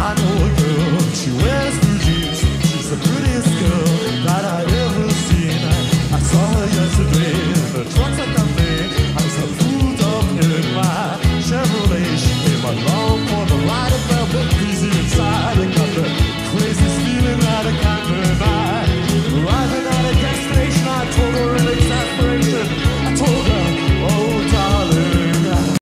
I know a girl, she wears blue jeans. She's the prettiest girl that I ever seen. I saw her yesterday.